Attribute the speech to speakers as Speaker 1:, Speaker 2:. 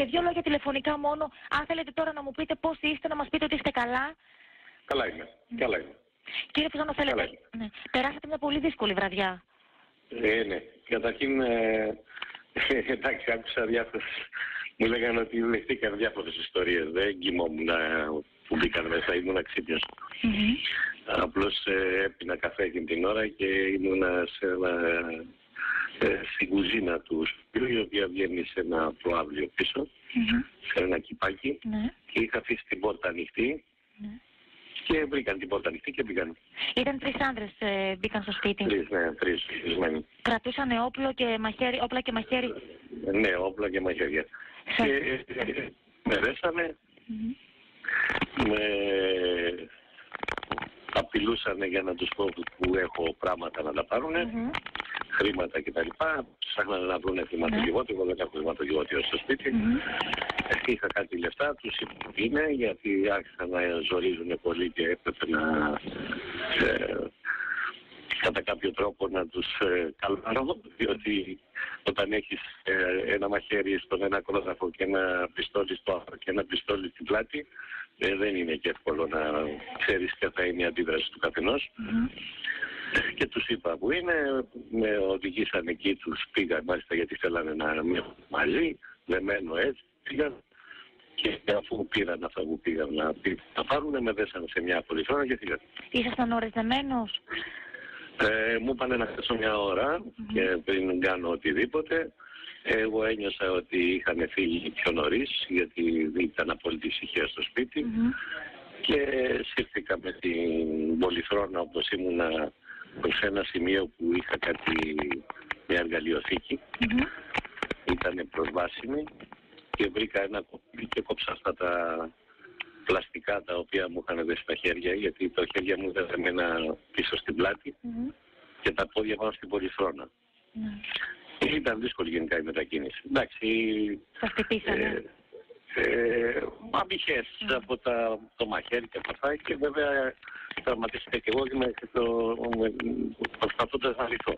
Speaker 1: και δύο λόγια τηλεφωνικά μόνο. Αν θέλετε τώρα να μου πείτε πώς είστε, να μας πείτε ότι είστε καλά.
Speaker 2: Καλά είμαι. Καλά είμαι.
Speaker 1: Κύριε Φουζάνο, θέλετε.
Speaker 2: Καλά.
Speaker 1: Ναι. Περάσατε μια πολύ δύσκολη βραδιά.
Speaker 2: Ε, ναι. Καταρχήν, ε, εντάξει, άκουσα διάφορες... Μου λέγανε ότι δεχτήκαν διάφορες ιστορίες. Δεν κοιμόμουν ε, που μπήκαν μέσα, ήμουν αξίπιος.
Speaker 1: Μμμ.
Speaker 2: Απλώς ε, έπινα καφέ εκείνη την ώρα και ήμουν σε ένα, ε, στην κουζίνα τους σπιτιού, η οποία βγαίνει σε ένα προάβλιο πίσω,
Speaker 1: Μμμ.
Speaker 2: σε ένα κυπάκι
Speaker 1: Ναι.
Speaker 2: και είχα αφήσει την πόρτα ανοιχτή
Speaker 1: ναι.
Speaker 2: και βρήκαν την πόρτα ανοιχτή και μπήκαν.
Speaker 1: Ήταν τρεις άνδρες ε, μπήκαν στο σπίτι.
Speaker 2: Τρεις, ναι, τρεις φυσμένοι.
Speaker 1: Κρατούσαν όπλο και μαχαίρι, όπλα και μαχαίρι.
Speaker 2: Ναι, όπλα και μαχαίρια.
Speaker 1: Σα-
Speaker 2: Και ε, με ρέσανε,
Speaker 1: Μμμ.
Speaker 2: με απειλούσαν για να τους πω που έχω πράγματα να τα πάρουν,
Speaker 1: Μμμ.
Speaker 2: Χρήματα κτλ. Ψάχνανε να βρουν χρηματογειβότιο, εγώ δεν έχω χρηματογειβότιο στο σπίτι.
Speaker 1: Μμμ.
Speaker 2: Ε, Είχα κάτι λεφτά, τους είπα ότι είναι, γιατί άρχισαν να ζορίζουν πολύ και έπρεπε να ε, κατά κάποιο τρόπο να τους ε, καλάρω, διότι όταν έχεις ε, ένα μαχαίρι στον ένα κρόταφο και ένα πιστόλι στο άλλο και ένα πιστόλι στην πλάτη, ε, δεν είναι και εύκολο να ξέρεις ποια θα είναι η αντίδραση του καθενός.
Speaker 1: Μμμ.
Speaker 2: Και τους είπα που είναι, με οδηγήσαν εκεί, τους πήγαν μάλιστα γιατί θέλανε να μείνουν μαζί, δεμένο έτσι, πήγαν και αφού πήραν αυτά που πήγαν να, πή- να πάρουν, με δέσανε σε μια πολυθρόνα και φύγαν.
Speaker 1: Ήσασταν ορεσδεμένος.
Speaker 2: Ε, μου είπανε να κάτσω μια ώρα και πριν κάνω οτιδήποτε. Εγώ ένιωσα ότι είχαν φύγει πιο νωρίς, γιατί δεν ήταν απόλυτη ησυχία στο σπίτι.
Speaker 1: Μμμ.
Speaker 2: Και σύρθηκα με την πολυθρόνα όπως ήμουνα σε ένα σημείο που είχα κάτι, μια εργαλειοθήκη.
Speaker 1: Μμμ.
Speaker 2: Ήταν προσβάσιμη και βρήκα ένα κοπί και κόψα αυτά τα πλαστικά τα οποία μου είχαν δέσει στα χέρια γιατί τα χέρια μου ήταν δεμένα πίσω στην πλάτη
Speaker 1: Μμμ.
Speaker 2: και τα πόδια πάνω στην πολυθρόνα.
Speaker 1: Ναι.
Speaker 2: Και ήταν δύσκολη γενικά η μετακίνηση. Εντάξει,
Speaker 1: Σας χτυπήσανε.
Speaker 2: ε, ε, μαμπιχές από τα, το μαχαίρι και από αυτά και βέβαια τραυματίστηκα και εγώ και με, το, με, προσπαθώντας να λυθώ.